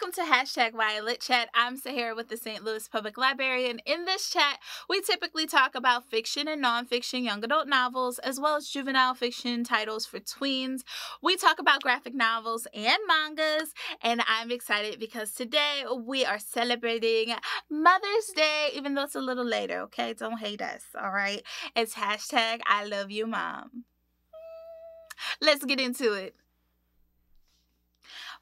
Welcome to hashtag YA Lit Chat. I'm Sahara with the St. Louis Public Library, and in this chat, we typically talk about fiction and nonfiction young adult novels, as well as juvenile fiction titles for tweens. We talk about graphic novels and mangas, and I'm excited because today we are celebrating Mother's Day, even though it's a little later, okay? Don't hate us, all right? It's hashtag I love you, mom. Let's get into it.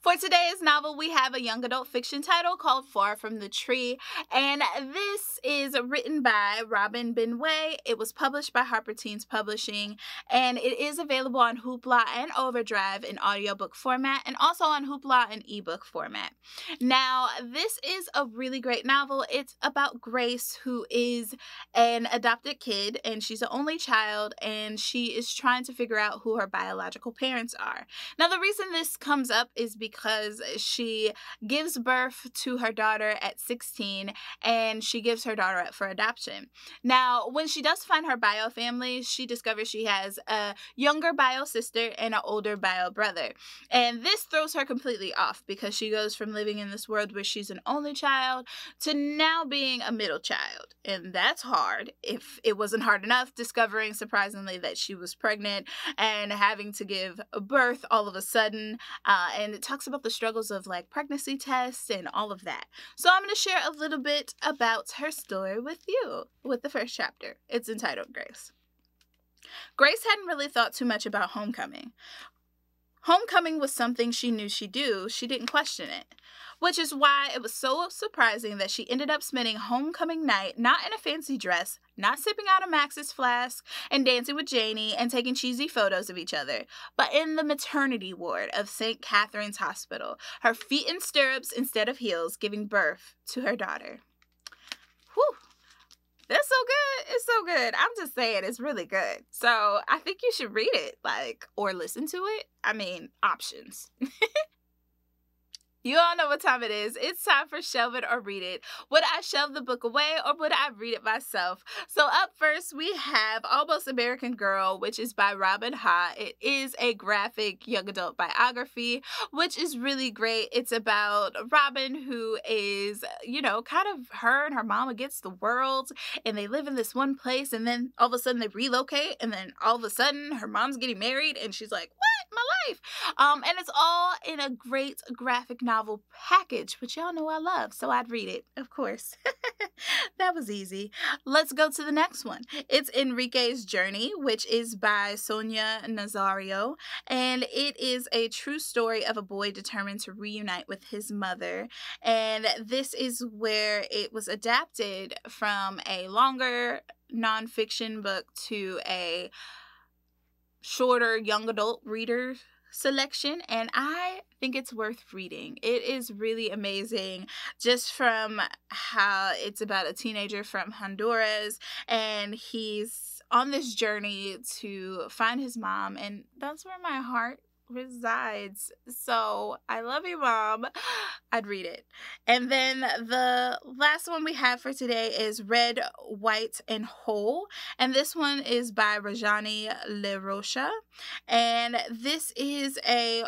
For today's novel, we have a young adult fiction title called Far from the Tree, and this is written by Robin Benway. It was published by Harper Teens Publishing, and it is available on Hoopla and Overdrive in audiobook format, and also on Hoopla in ebook format. Now, this is a really great novel. It's about Grace, who is an adopted kid, and she's the only child, and she is trying to figure out who her biological parents are. Now, the reason this comes up is because because she gives birth to her daughter at 16 and she gives her daughter up for adoption. Now, when she does find her bio family, she discovers she has a younger bio sister and an older bio brother. And this throws her completely off because she goes from living in this world where she's an only child to now being a middle child. And that's hard. If it wasn't hard enough, discovering surprisingly that she was pregnant and having to give birth all of a sudden. Uh, and it talks about the struggles of like pregnancy tests and all of that. So I'm going to share a little bit about her story with you with the first chapter. It's entitled Grace. Grace hadn't really thought too much about homecoming. Homecoming was something she knew she'd do, she didn't question it which is why it was so surprising that she ended up spending homecoming night not in a fancy dress, not sipping out of Max's flask and dancing with Janie and taking cheesy photos of each other, but in the maternity ward of St. Catherine's Hospital, her feet in stirrups instead of heels, giving birth to her daughter. That's so good. It's so good. I'm just saying it's really good. So I think you should read it, like, or listen to it. I mean, options. You all know what time it is. It's time for Shelve It or Read It. Would I shelve the book away or would I read it myself? So, up first, we have Almost American Girl, which is by Robin Ha. It is a graphic young adult biography, which is really great. It's about Robin, who is, you know, kind of her and her mom against the world, and they live in this one place, and then all of a sudden they relocate, and then all of a sudden her mom's getting married, and she's like, What? My life. Um, and it's all in a great graphic novel novel package, which y'all know I love, so I'd read it, of course. that was easy. Let's go to the next one. It's Enrique's Journey, which is by Sonia Nazario, and it is a true story of a boy determined to reunite with his mother. And this is where it was adapted from a longer nonfiction book to a shorter young adult reader selection and I think it's worth reading. It is really amazing just from how it's about a teenager from Honduras and he's on this journey to find his mom and that's where my heart resides. So I love you, mom. I'd read it. And then the last one we have for today is Red, White, and Whole. And this one is by Rajani LaRocha. And this is a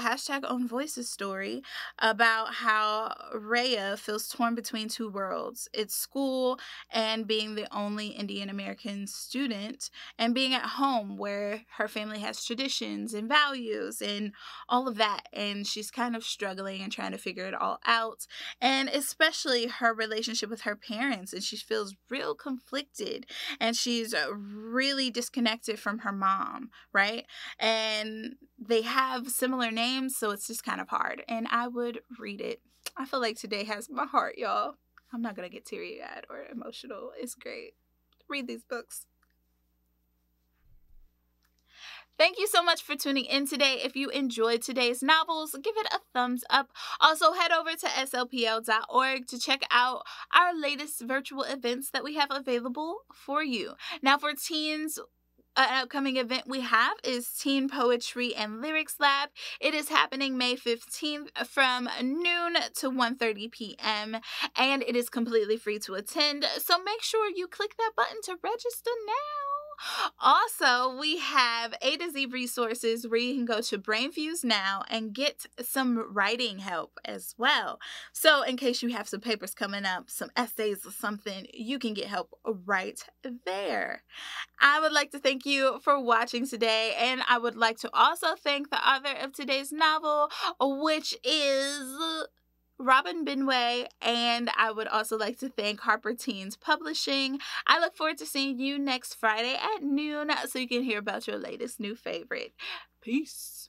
hashtag own voices story about how Reha feels torn between two worlds. It's school and being the only Indian American student and being at home where her family has traditions and values and all of that. And she's kind of struggling and trying to figure it all out. And especially her relationship with her parents. And she feels real conflicted and she's uh, really disconnected from her mom, right? And they have similar names, so it's just kind of hard. And I would read it. I feel like today has my heart, y'all. I'm not gonna get teary eyed or emotional. It's great. Read these books. Thank you so much for tuning in today. If you enjoyed today's novels, give it a thumbs up. Also, head over to slpl.org to check out our latest virtual events that we have available for you. Now, for teens, an upcoming event we have is Teen Poetry and Lyrics Lab. It is happening May 15th uh, from noon to 1:30 p.m. and it is completely free to attend. So make sure you click that button to register now. Also, we have A to Z resources where you can go to BrainFuse now and get some writing help as well. So, in case you have some papers coming up, some essays or something, you can get help right there. I would like to thank you for watching today, and I would like to also thank the author of today's novel, which is Robin Benway, and I would also like to thank Harper Teens Publishing. I look forward to seeing you next Friday at noon so you can hear about your latest new favorite. Peace.